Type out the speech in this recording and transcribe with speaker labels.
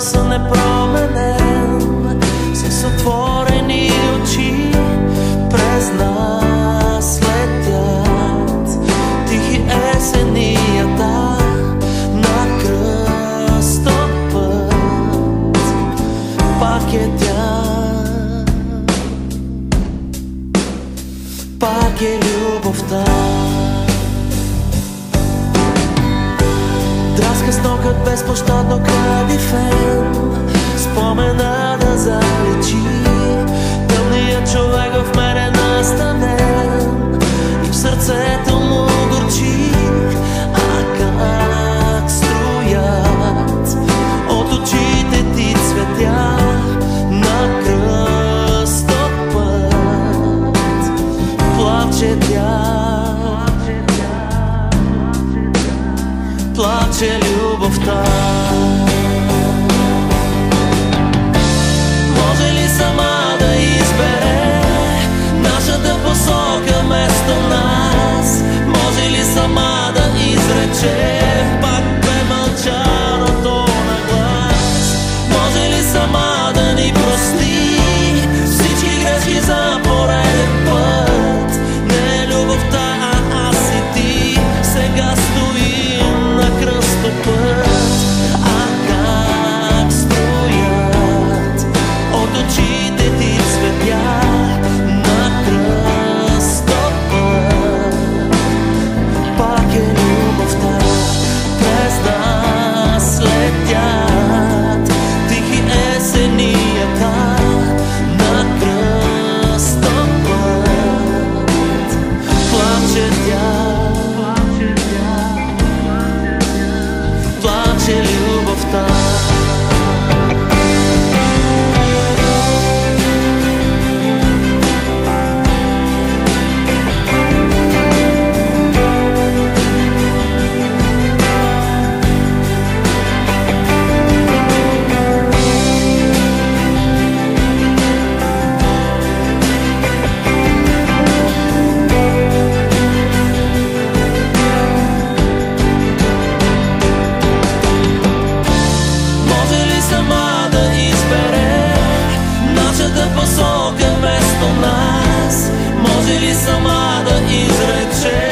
Speaker 1: съм непроменен. С отворени очи През нас летят. Тихи есенията На кръстов път. Пак е тя. Пак е любовта Ногът безпощадно кадифен Спомена да залечи Тъмният човек в плаче любов та. ли сама да изречеш?